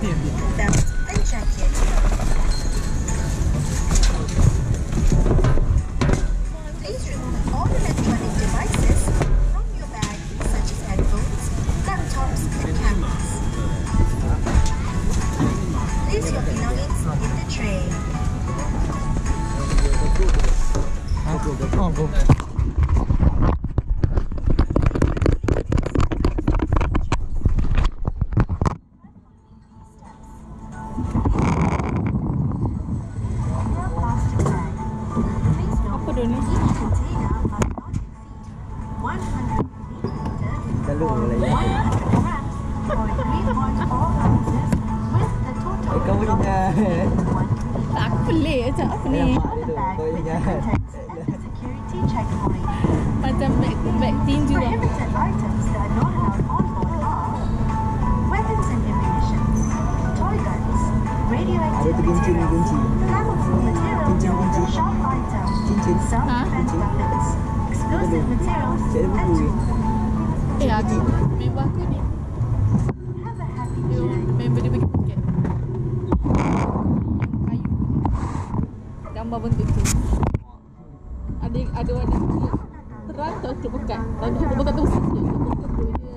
baby. Belt. Please remove all electronic devices from your bag, such as laptops, and cameras. Your belongings in the tray. Uncle, uncle. 100 milliliters Kalau or boleh. 100 grams or 3.4 ounces with the total ingat. exceeding 1 Tak pelik macam apa ni? Security checkpoint. Macam beg beg tinju. Prohibited items that are not allowed on board are weapons and ammunition, toy guns, radioactive kunci. flammable materials, sharp items, self-defense weapons, ada ni. tools. Eh aku member aku ni. Have a happy member dia bagi paket. Kayu. Gambar bentuk tu. Ada ada kecil. Terang tak cukup pekat. Kalau cukup pekat tu tu je.